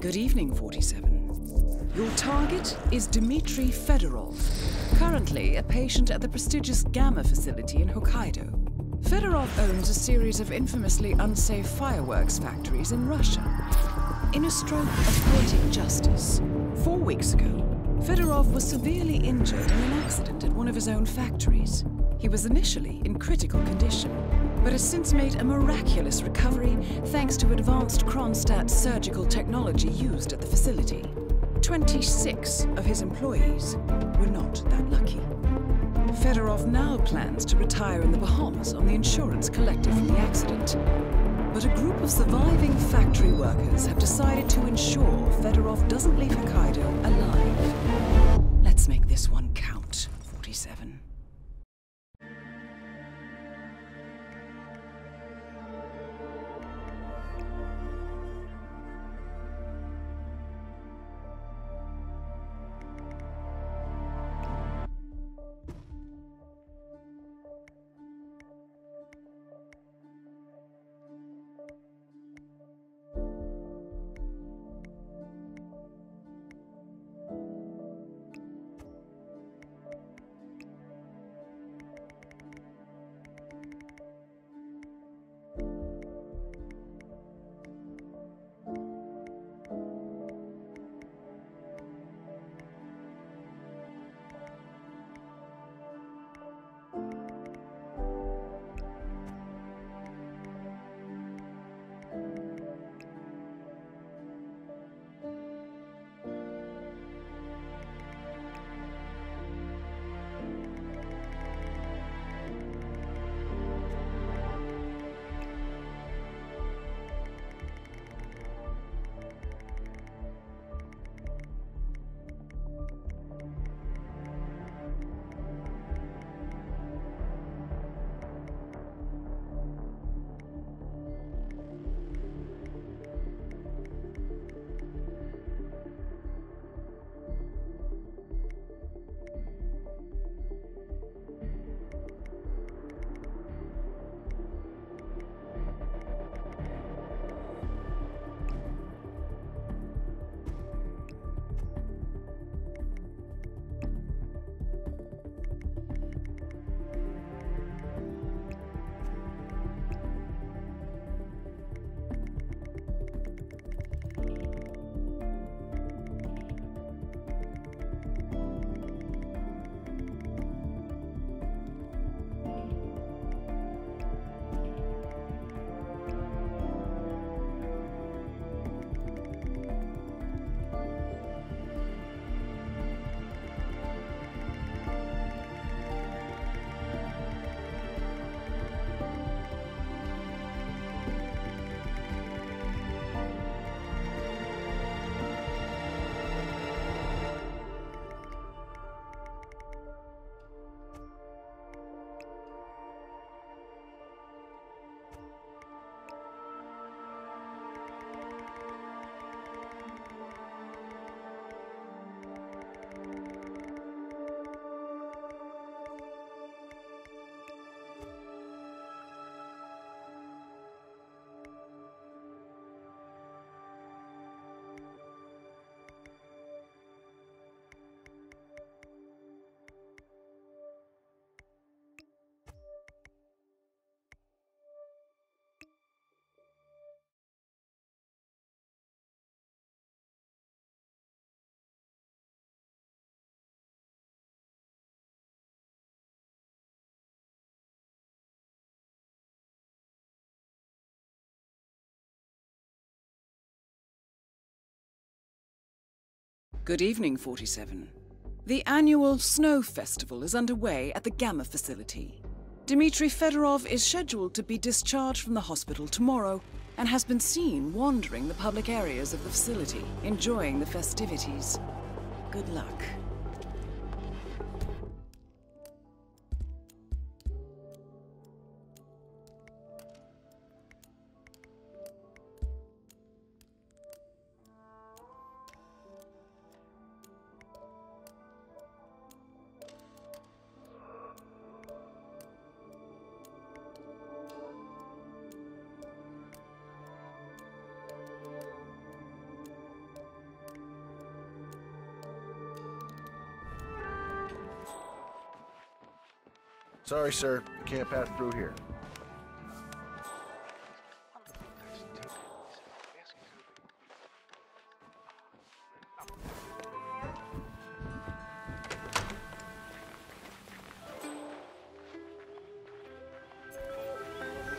Good evening, 47. Your target is Dmitry Fedorov, currently a patient at the prestigious GAMA facility in Hokkaido. Fedorov owns a series of infamously unsafe fireworks factories in Russia. In a stroke of poetic justice, four weeks ago, Fedorov was severely injured in an accident at one of his own factories. He was initially in critical condition, but has since made a miraculous recovery thanks to advanced Kronstadt surgical technology used at the facility. 26 of his employees were not that lucky. Fedorov now plans to retire in the Bahamas on the insurance collected from the accident. But a group of surviving factory workers have decided to ensure Fedorov doesn't leave Hokkaido alive. Let's make this one count, 47. Good evening, 47. The annual Snow Festival is underway at the GAMA facility. Dmitry Fedorov is scheduled to be discharged from the hospital tomorrow and has been seen wandering the public areas of the facility, enjoying the festivities. Good luck. Sorry, sir. You can't pass through here.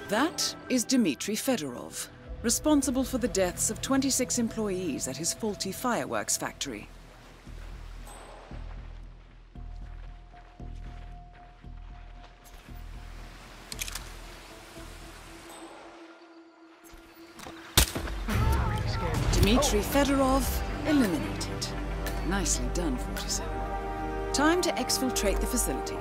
That is Dmitry Fedorov, responsible for the deaths of 26 employees at his faulty fireworks factory. Dmitry Fedorov eliminated. Nicely done, 47. Time to exfiltrate the facility.